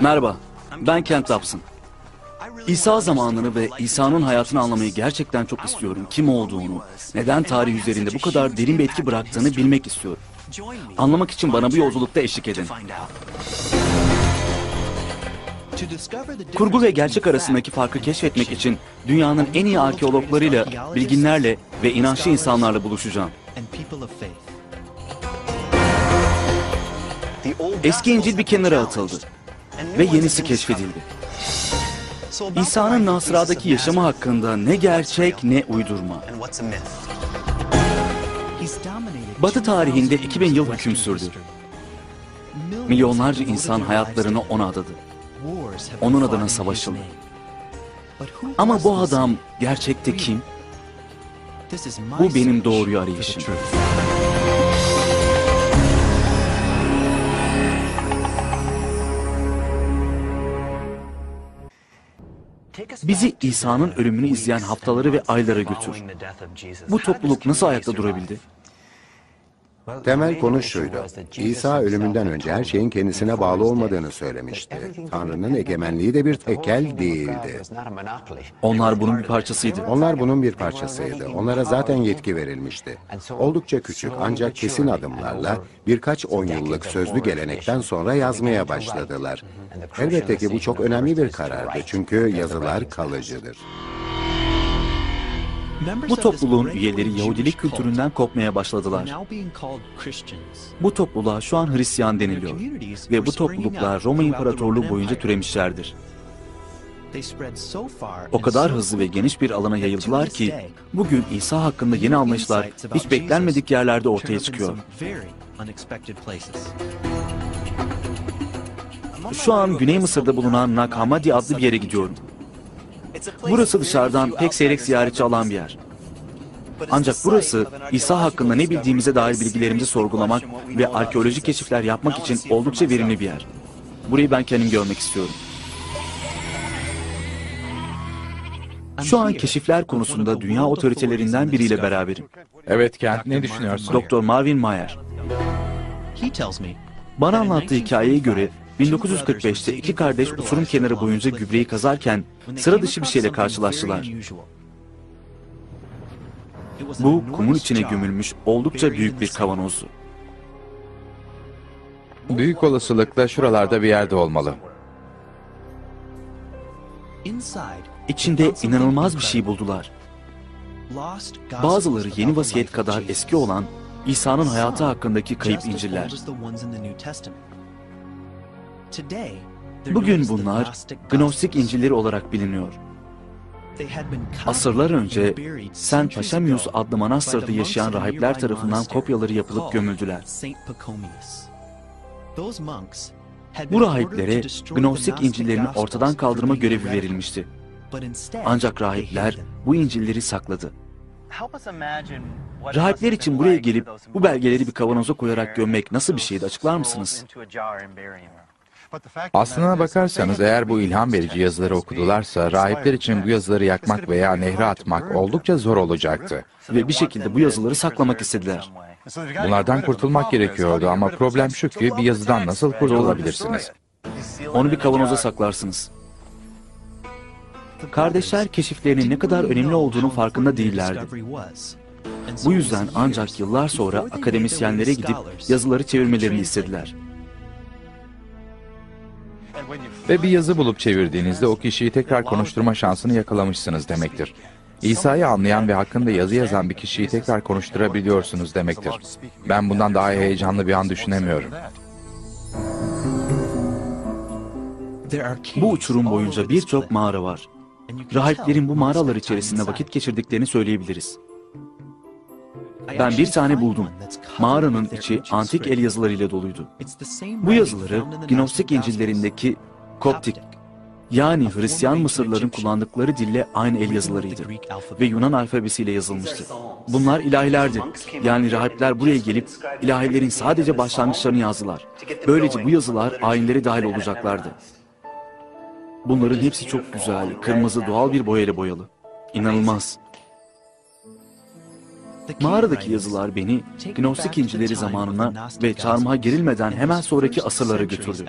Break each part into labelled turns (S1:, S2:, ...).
S1: Merhaba, ben Kent Dobson. İsa zamanını ve İsa'nın hayatını anlamayı gerçekten çok istiyorum. Kim olduğunu, neden tarih üzerinde bu kadar derin bir etki bıraktığını bilmek istiyorum. Anlamak için bana bu yolculukta eşlik edin. Kurgu ve gerçek arasındaki farkı keşfetmek için dünyanın en iyi arkeologlarıyla, bilginlerle ve inançlı insanlarla buluşacağım. Eski İncil bir kenara atıldı ve yenisi keşfedildi. İsa'nın Nasra'daki yaşamı hakkında ne gerçek ne uydurma. Batı tarihinde 2000 yıl hüküm sürdü. Milyonlarca insan hayatlarını ona adadı. Onun adına savaşıldı. Ama bu adam gerçekte kim? Bu benim doğruyu arayışım. Bizi İsa'nın ölümünü izleyen haftaları ve aylara götür. Bu topluluk nasıl ayakta durabildi?
S2: Temel konu şuydu. İsa ölümünden önce her şeyin kendisine bağlı olmadığını söylemişti. Tanrı'nın egemenliği de bir tekel değildi.
S1: Onlar bunun bir parçasıydı.
S2: Onlar bunun bir parçasıydı. Onlara zaten yetki verilmişti. Oldukça küçük ancak kesin adımlarla birkaç on yıllık sözlü gelenekten sonra yazmaya başladılar. Elbette ki bu çok önemli bir karardı çünkü yazılar kalıcıdır.
S1: Bu topluluğun üyeleri Yahudilik kültüründen kopmaya başladılar. Bu topluluğa şu an Hristiyan deniliyor ve bu topluluklar Roma İmparatorluğu boyunca türemişlerdir. O kadar hızlı ve geniş bir alana yayıldılar ki bugün İsa hakkında yeni anlayışlar hiç beklenmedik yerlerde ortaya çıkıyor. Şu an Güney Mısır'da bulunan Nag Hammadi adlı bir yere gidiyorum. Burası dışarıdan pek seyrek ziyaretçi alan bir yer. Ancak burası İsa hakkında ne bildiğimize dair bilgilerimizi sorgulamak ve arkeolojik keşifler yapmak için oldukça verimli bir yer. Burayı ben kendim görmek istiyorum. Şu an keşifler konusunda dünya otoritelerinden biriyle beraberim.
S3: Evet Kent, ne düşünüyorsun?
S1: Doktor Marvin Mayer. Bana anlattığı hikayeye göre 1945'te iki kardeş uçurum kenarı boyunca gübreyi kazarken sıra dışı bir şeyle karşılaştılar. Bu kumun içine gömülmüş oldukça büyük bir kavanozdu.
S3: Büyük olasılıkla şuralarda bir yerde olmalı.
S1: İçinde inanılmaz bir şey buldular. Bazıları yeni vasiyet kadar eski olan İsa'nın hayatı hakkındaki kayıp İncil'ler. Bugün bunlar Gnostik İncil'leri olarak biliniyor. Asırlar önce Sen Paşamius adlı manastırda yaşayan rahipler tarafından kopyaları yapılıp gömüldüler. Bu rahiplere Gnostik İncil'lerini ortadan kaldırma görevi verilmişti. Ancak rahipler bu İncil'leri sakladı. Rahipler için buraya gelip bu belgeleri bir kavanoza koyarak gömmek nasıl bir şeydi açıklar mısınız?
S3: Aslına bakarsanız eğer bu ilham verici yazıları okudularsa rahipler için bu yazıları yakmak veya nehre atmak oldukça zor olacaktı.
S1: Ve bir şekilde bu yazıları saklamak istediler.
S3: Bunlardan kurtulmak gerekiyordu ama problem şu ki bir yazıdan nasıl kurtulabilirsiniz?
S1: Onu bir kavanoza saklarsınız. Kardeşler keşiflerinin ne kadar önemli olduğunun farkında değillerdi. Bu yüzden ancak yıllar sonra akademisyenlere gidip yazıları çevirmelerini istediler.
S3: Ve bir yazı bulup çevirdiğinizde o kişiyi tekrar konuşturma şansını yakalamışsınız demektir. İsa'yı anlayan ve hakkında yazı yazan bir kişiyi tekrar konuşturabiliyorsunuz demektir. Ben bundan daha heyecanlı bir an düşünemiyorum.
S1: Bu uçurum boyunca birçok mağara var. Rahiplerin bu mağaralar içerisinde vakit geçirdiklerini söyleyebiliriz. Ben bir tane buldum. Mağaranın içi antik el yazılarıyla doluydu. Bu yazıları Gnostik İncil'lerindeki Koptik yani Hristiyan Mısırların kullandıkları dille aynı el yazılarıydı ve Yunan alfabesiyle yazılmıştı. Bunlar ilahilerdi. Yani rahipler buraya gelip ilahilerin sadece başlangıçlarını yazdılar. Böylece bu yazılar ayinlere dahil olacaklardı. Bunların hepsi çok güzel, kırmızı doğal bir boyayla boyalı. İnanılmaz. Mağaradaki yazılar beni Gnostik İncil'leri zamanına ve çarmıha girilmeden hemen sonraki asırlara götürdü.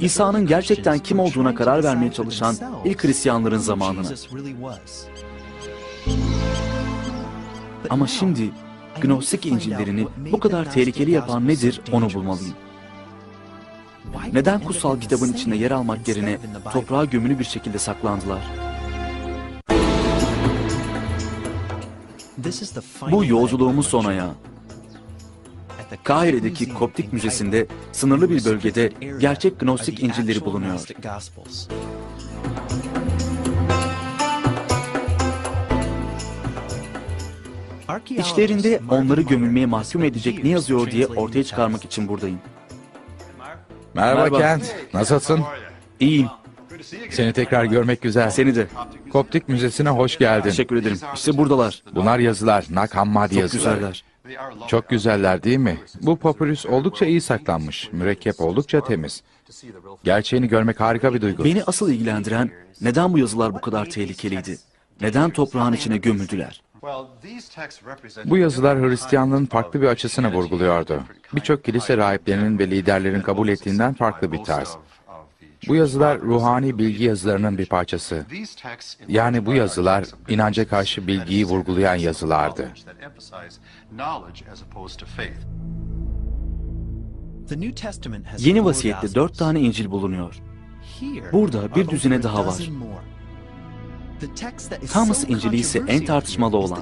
S1: İsa'nın gerçekten kim olduğuna karar vermeye çalışan ilk Hristiyanların zamanına. Ama şimdi Gnostik İncil'lerini bu kadar tehlikeli yapan nedir onu bulmalıyım. Neden kutsal kitabın içinde yer almak yerine toprağa gömülü bir şekilde saklandılar? Bu yolculuğumuz son ayağı. Kahire'deki Koptik Müzesi'nde sınırlı bir bölgede gerçek Gnostik İncil'leri bulunuyor. İçlerinde onları gömülmeye mahkum edecek ne yazıyor diye ortaya çıkarmak için buradayım.
S3: Merhaba,
S1: Merhaba.
S3: Kent. Nasılsın?
S1: İyiyim,
S3: Seni tekrar görmek güzel.
S1: seni de.
S3: Koptik Müzesi'ne hoş geldin.
S1: Teşekkür ederim. İşte buradalar.
S3: Bunlar yazılar, Nag Hammadi
S1: Çok güzeller.
S3: Çok güzeller değil mi? Bu papyrus oldukça iyi saklanmış. Mürekkep oldukça temiz. Gerçeğini görmek harika bir duygu.
S1: Beni asıl ilgilendiren neden bu yazılar bu kadar tehlikeliydi? Neden toprağın içine gömüldüler?
S3: Bu yazılar Hristiyanlığın farklı bir açısını vurguluyordu. Birçok kilise rahiplerinin ve liderlerin kabul ettiğinden farklı bir tarz. Bu yazılar ruhani bilgi yazılarının bir parçası.
S4: Yani bu yazılar inanca karşı bilgiyi vurgulayan yazılardı.
S1: Yeni vasiyette dört tane İncil bulunuyor.
S5: Burada bir düzine daha var.
S1: Thomas İncil'i ise en tartışmalı olan.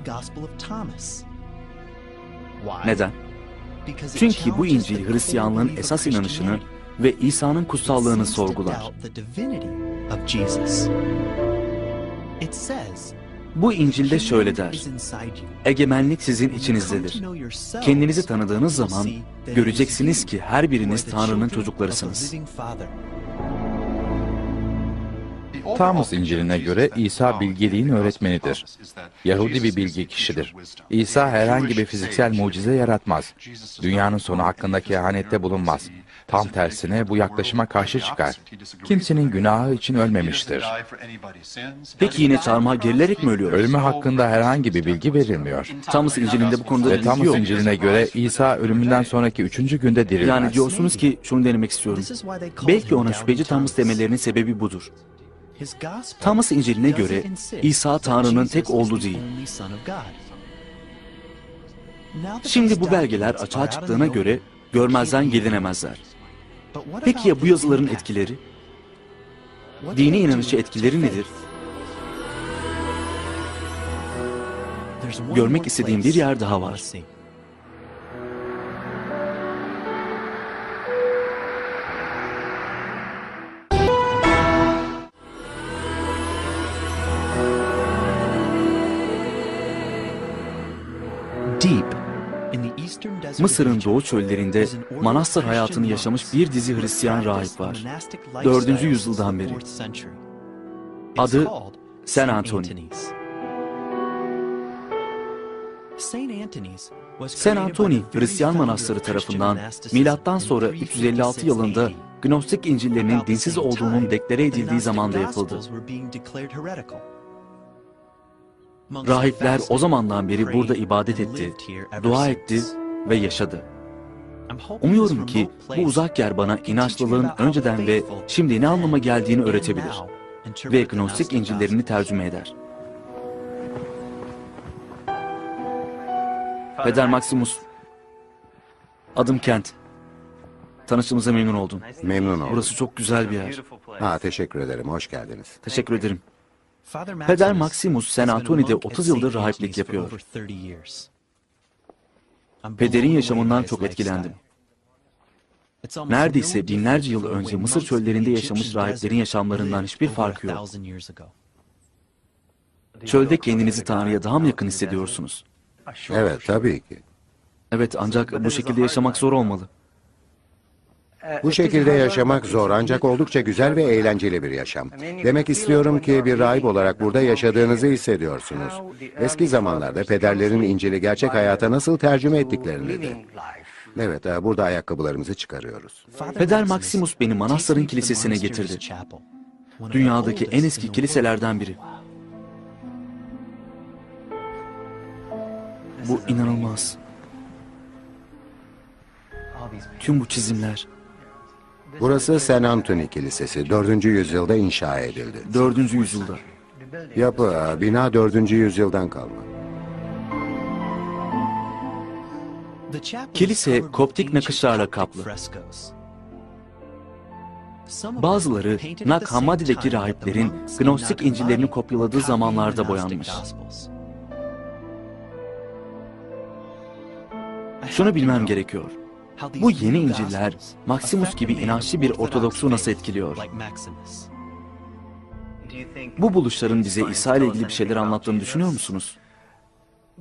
S1: Neden? Çünkü bu İncil Hristiyanlığın esas inanışını ve İsa'nın kutsallığını sorgular. Bu İncil'de şöyle der. Egemenlik sizin içinizdedir. Kendinizi tanıdığınız zaman göreceksiniz ki her biriniz Tanrı'nın çocuklarısınız.
S3: Thomas İncil'ine göre İsa bilgeliğin öğretmenidir. Yahudi bir bilgi kişidir. İsa herhangi bir fiziksel mucize yaratmaz. Dünyanın sonu hakkında kehanette bulunmaz. Tam tersine bu yaklaşıma karşı çıkar. Kimsenin günahı için ölmemiştir.
S1: Peki yine çarmıha gerilerek mi ölüyor?
S3: Ölümü hakkında herhangi bir bilgi verilmiyor.
S1: Thomas İncil'inde bu konuda
S3: Ve
S1: bilgi
S3: Thomas
S1: yok.
S3: İncil'ine göre İsa ölümünden sonraki üçüncü günde dirilmez.
S1: Yani diyorsunuz ki şunu denemek istiyorum. Belki ona şüpheci Thomas demelerinin sebebi budur. Thomas İncil'ine göre İsa Tanrı'nın tek oğlu değil. Şimdi bu belgeler açığa çıktığına göre görmezden gelinemezler. Peki ya bu yazıların etkileri? Dini inanışı etkileri nedir? Görmek istediğim bir yer daha var. Mısır'ın doğu çöllerinde manastır hayatını yaşamış bir dizi Hristiyan rahip var. 4. yüzyıldan beri. Adı San Antoni. San Antoni Hristiyan manastırı tarafından milattan sonra 356 yılında Gnostik İncil'lerinin dinsiz olduğunun deklare edildiği zamanda yapıldı. Rahipler o zamandan beri burada ibadet etti, dua etti ve yaşadı. Umuyorum ki bu uzak yer bana inançlılığın önceden ve şimdi ne anlama geldiğini öğretebilir ve Gnostik İncil'lerini tercüme eder. Peder Maximus, adım Kent. Tanıştığımıza memnun oldum.
S2: Memnun oldum.
S1: Burası çok güzel bir yer.
S2: Ha, teşekkür ederim. Hoş geldiniz.
S1: Teşekkür ederim. Peder Maximus San Antoni'de 30 yıldır rahiplik yapıyor. Pederin yaşamından çok etkilendim. Neredeyse binlerce yıl önce Mısır çöllerinde yaşamış rahiplerin yaşamlarından hiçbir farkı yok. Çölde kendinizi Tanrı'ya daha mı yakın hissediyorsunuz?
S2: Evet, tabii ki.
S1: Evet ancak bu şekilde yaşamak zor olmalı.
S2: Bu şekilde yaşamak zor ancak oldukça güzel ve eğlenceli bir yaşam. Demek istiyorum ki bir rahip olarak burada yaşadığınızı hissediyorsunuz. Eski zamanlarda pederlerin İncil'i gerçek hayata nasıl tercüme ettiklerini de. Evet, ha, burada ayakkabılarımızı çıkarıyoruz.
S1: Peder Maximus beni manastırın kilisesine getirdi. Dünyadaki en eski kiliselerden biri. Bu inanılmaz. Tüm bu çizimler,
S2: Burası St. Anthony Kilisesi. 4. yüzyılda inşa edildi.
S1: 4. yüzyılda.
S2: Yapı, bina 4. yüzyıldan kalma.
S1: Kilise koptik nakışlarla kaplı. Bazıları Nag Hammadi'deki rahiplerin Gnostik İncil'lerini kopyaladığı zamanlarda boyanmış. Şunu bilmem gerekiyor. Bu yeni İncil'ler Maximus gibi inançlı bir Ortodoksu nasıl etkiliyor? Bu buluşların bize İsa ile ilgili bir şeyler anlattığını düşünüyor musunuz?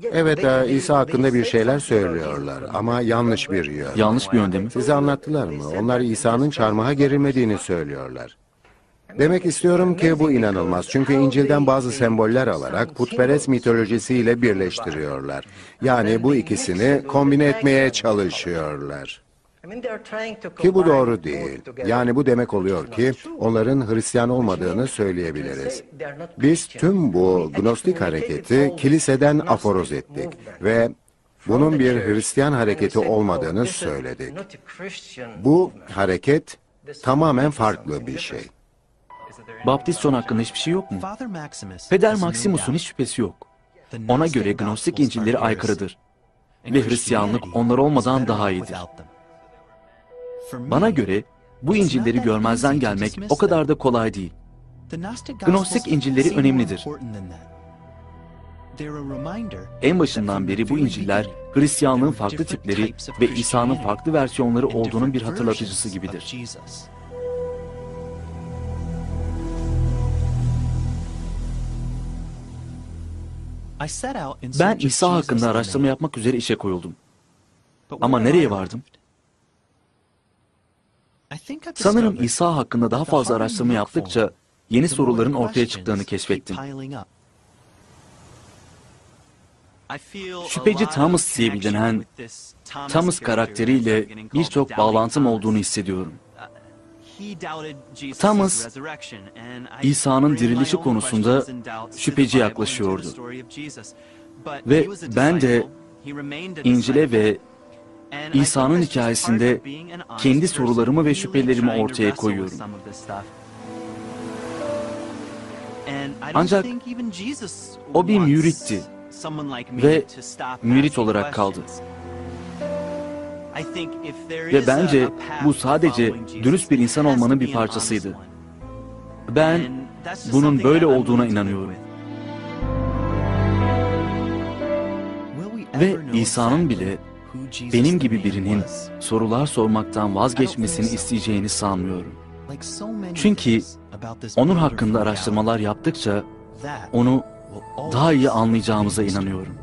S2: Evet, e, İsa hakkında bir şeyler söylüyorlar ama yanlış bir yön.
S1: Yanlış bir yönde mi?
S2: Size anlattılar mı? Onlar İsa'nın çarmıha gerilmediğini söylüyorlar. Demek istiyorum ki bu inanılmaz. Çünkü İncil'den bazı semboller alarak putperest mitolojisiyle birleştiriyorlar. Yani bu ikisini kombine etmeye çalışıyorlar. Ki bu doğru değil. Yani bu demek oluyor ki onların Hristiyan olmadığını söyleyebiliriz. Biz tüm bu Gnostik hareketi kiliseden aforoz ettik ve bunun bir Hristiyan hareketi olmadığını söyledik. Bu hareket tamamen farklı bir şey.
S1: Baptist son hakkında hiçbir şey yok mu? Peder Maximus'un hiç şüphesi yok. Ona göre Gnostik İncil'leri aykırıdır. Ve Hristiyanlık onlar olmadan daha iyidir. Bana göre bu İncil'leri görmezden gelmek o kadar da kolay değil.
S5: Gnostik İncil'leri önemlidir.
S1: En başından beri bu İncil'ler Hristiyanlığın farklı tipleri ve İsa'nın farklı versiyonları olduğunun bir hatırlatıcısı gibidir. Ben İsa hakkında araştırma yapmak üzere işe koyuldum. Ama nereye vardım? Sanırım İsa hakkında daha fazla araştırma yaptıkça yeni soruların ortaya çıktığını keşfettim. Şüpheci Thomas diye bilinen Thomas karakteriyle birçok bağlantım olduğunu hissediyorum. Thomas, İsa'nın dirilişi konusunda şüpheci yaklaşıyordu. Ve ben de İncil'e ve İsa'nın hikayesinde kendi sorularımı ve şüphelerimi ortaya koyuyorum. Ancak o bir müritti ve mürit olarak kaldı. Ve bence bu sadece dürüst bir insan olmanın bir parçasıydı. Ben bunun böyle olduğuna inanıyorum. Ve İsa'nın bile benim gibi birinin sorular sormaktan vazgeçmesini isteyeceğini sanmıyorum. Çünkü onun hakkında araştırmalar yaptıkça onu daha iyi anlayacağımıza inanıyorum.